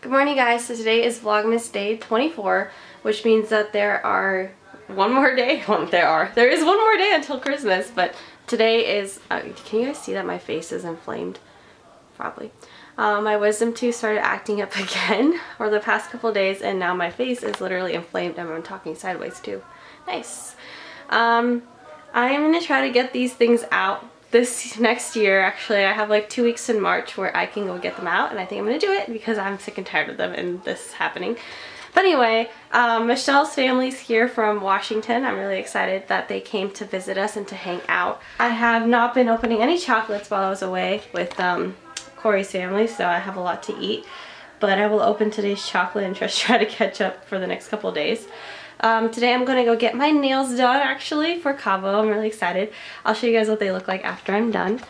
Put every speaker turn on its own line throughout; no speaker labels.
Good morning guys, so today is Vlogmas day 24, which means that there are one more day, well there are, there is one more day until Christmas, but today is, uh, can you guys see that my face is inflamed? Probably. Um, my wisdom tooth started acting up again for the past couple days and now my face is literally inflamed and I'm talking sideways too. Nice. Um, I'm going to try to get these things out this next year actually I have like two weeks in March where I can go get them out and I think I'm gonna do it because I'm sick and tired of them and this happening. But anyway um, Michelle's family's here from Washington. I'm really excited that they came to visit us and to hang out. I have not been opening any chocolates while I was away with um, Corey's family so I have a lot to eat. But I will open today's chocolate and just try to catch up for the next couple days um, today I'm to go get my nails done actually for Cabo. I'm really excited. I'll show you guys what they look like after I'm done.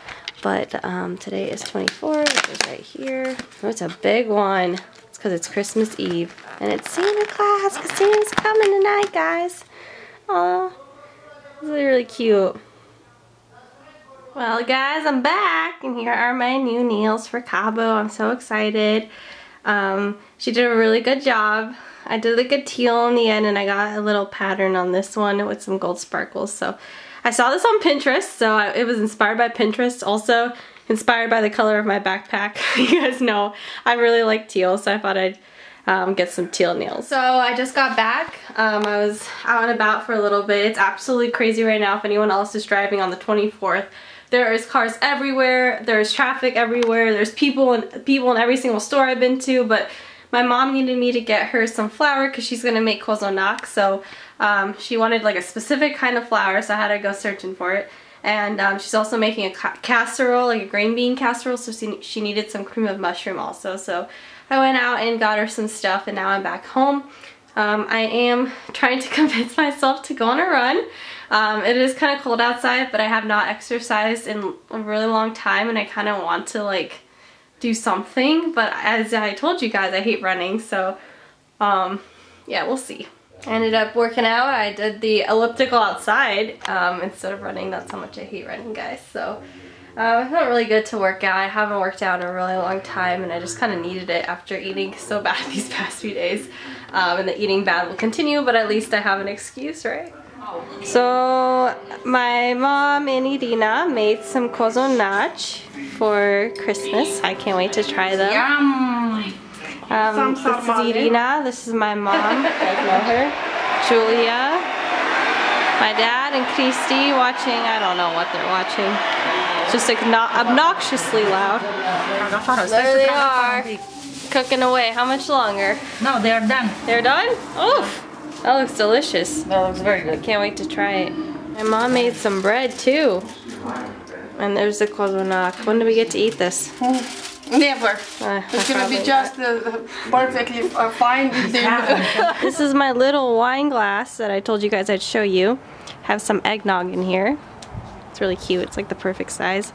But um, today is 24, which is right here. Oh, it's a big one. It's because it's Christmas Eve. And it's Santa Claus, because Santa's coming tonight, guys. Oh, this is really cute. Well, guys, I'm back, and here are my new nails for Cabo. I'm so excited. Um, she did a really good job. I did like a teal in the end and I got a little pattern on this one with some gold sparkles. So I saw this on Pinterest, so I, it was inspired by Pinterest. Also inspired by the color of my backpack. you guys know I really like teal, so I thought I'd um, get some teal nails. So I just got back. Um, I was out and about for a little bit. It's absolutely crazy right now if anyone else is driving on the 24th. There is cars everywhere. There's traffic everywhere. There's people and people in every single store I've been to, but my mom needed me to get her some flour because she's going to make cozonac. So um, she wanted like a specific kind of flour, so I had to go searching for it. And um, she's also making a ca casserole, like a green bean casserole, so she, she needed some cream of mushroom also. So I went out and got her some stuff, and now I'm back home. Um, I am trying to convince myself to go on a run. Um, it is kind of cold outside, but I have not exercised in a really long time, and I kind of want to like do something. But as I told you guys, I hate running. So um, yeah, we'll see. I ended up working out. I did the elliptical outside um, instead of running. That's how much I hate running, guys. So uh, it felt really good to work out. I haven't worked out in a really long time and I just kind of needed it after eating so bad these past few days. Um, and the eating bad will continue, but at least I have an excuse, right? So my mom and Irina made some cozonac for Christmas. I can't wait to try them. Yum! Um, this is Irina. This is my mom. Guys know her. Julia. My dad and Christy watching. I don't know what they're watching. Just like not obnoxiously loud. There they are. Cooking away. How much longer?
No, they are done.
They're done? Oof. That looks delicious.
That looks very good.
I can't wait to try it. My mom made some bread too. And there's the cozonac. When do we get to eat this?
Never. Uh, it's gonna be just uh, perfectly uh, fine
this is my little wine glass that I told you guys I'd show you. Have some eggnog in here. It's really cute. It's like the perfect size.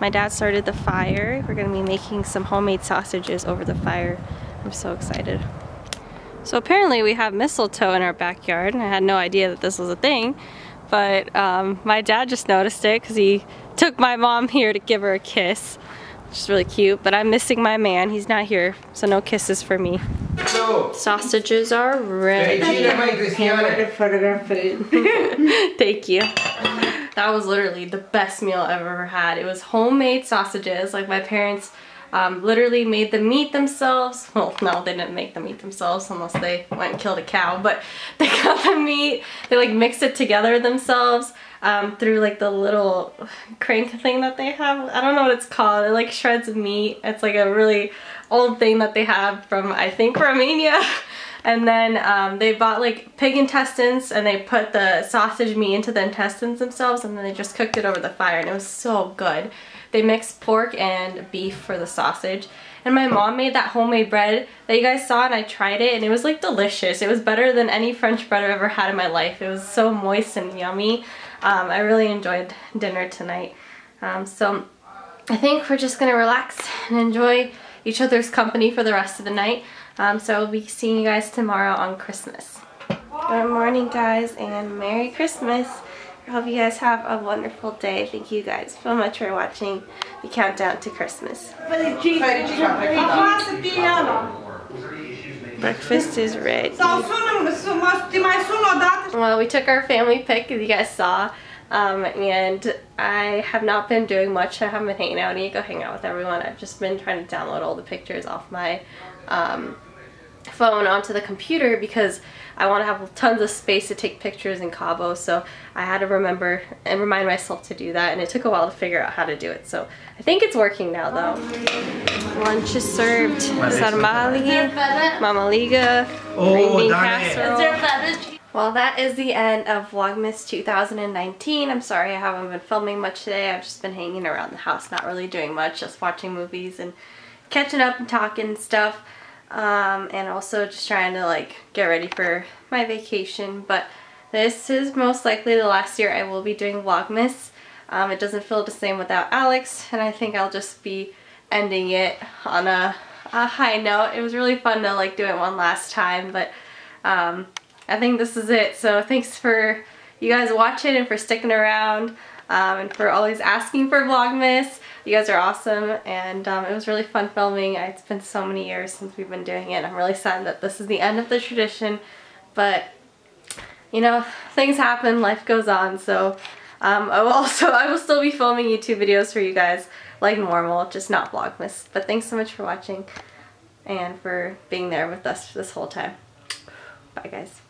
My dad started the fire. We're gonna be making some homemade sausages over the fire. I'm so excited. So apparently we have mistletoe in our backyard and I had no idea that this was a thing but um, my dad just noticed it because he took my mom here to give her a kiss which is really cute but I'm missing my man. He's not here so no kisses for me. No. sausages are ready. Thank you. That was literally the best meal I've ever had. It was homemade sausages like my parents um, literally made the meat themselves. Well, no, they didn't make the meat themselves unless they went and killed a cow, but they got the meat, they like mixed it together themselves um, through like the little crank thing that they have. I don't know what it's called. It like shreds meat. It's like a really old thing that they have from, I think, Romania. And then um, they bought like pig intestines and they put the sausage meat into the intestines themselves and then they just cooked it over the fire and it was so good. They mixed pork and beef for the sausage. And my mom made that homemade bread that you guys saw and I tried it and it was like delicious. It was better than any French bread I've ever had in my life. It was so moist and yummy. Um, I really enjoyed dinner tonight. Um, so I think we're just gonna relax and enjoy each other's company for the rest of the night. Um, so I'll be seeing you guys tomorrow on Christmas. Good morning guys and Merry Christmas. Hope you guys have a wonderful day. Thank you guys so much for watching the countdown to Christmas. Breakfast is ready. Well, we took our family pic, as you guys saw, um, and I have not been doing much. I haven't been hanging out. I need to go hang out with everyone. I've just been trying to download all the pictures off my um, phone onto the computer because I want to have tons of space to take pictures in Cabo. So I had to remember and remind myself to do that, and it took a while to figure out how to do it. So I think it's working now, though. Lunch is served. Sarmale, Mama Liga,
Oh,
bean casserole. Well, that is the end of Vlogmas 2019. I'm sorry I haven't been filming much today. I've just been hanging around the house, not really doing much, just watching movies and catching up and talking and stuff. Um, and also just trying to like get ready for my vacation. But this is most likely the last year I will be doing Vlogmas. Um, it doesn't feel the same without Alex, and I think I'll just be ending it on a, a high note. It was really fun to like do it one last time, but um, I think this is it. So thanks for you guys watching and for sticking around um, and for always asking for Vlogmas. You guys are awesome and um, it was really fun filming. It's been so many years since we've been doing it. I'm really sad that this is the end of the tradition, but you know, things happen, life goes on, so um, I will also, I will still be filming YouTube videos for you guys like normal, just not Vlogmas. But thanks so much for watching and for being there with us this whole time. Bye guys.